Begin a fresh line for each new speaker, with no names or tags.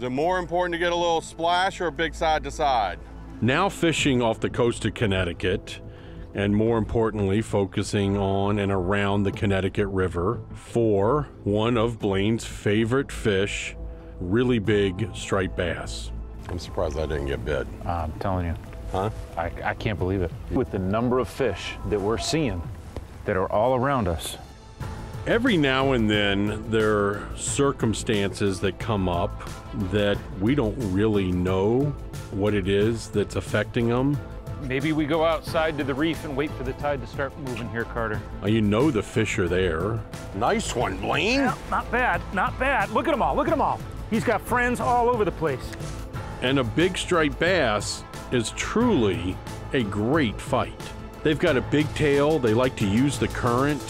Is it more important to get a little splash or a big side to side?
Now fishing off the coast of Connecticut, and more importantly, focusing on and around the Connecticut River for one of Blaine's favorite fish, really big striped bass.
I'm surprised I didn't get bit.
I'm telling you,
Huh?
I, I can't believe it. With the number of fish that we're seeing that are all around us,
Every now and then, there are circumstances that come up that we don't really know what it is that's affecting them.
maybe we go outside to the reef and wait for the tide to start moving here, Carter.
Uh, You know the fish are there.
Nice one, Blaine.
Not bad, not bad. Look at them all, look at them all. He's got friends all over the place.
And a big striped bass is truly a great fight. They've got a big tail, they like to use the current,